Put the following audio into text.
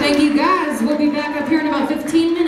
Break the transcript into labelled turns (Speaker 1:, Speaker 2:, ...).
Speaker 1: Thank you guys. We'll be back up here in about 15 minutes.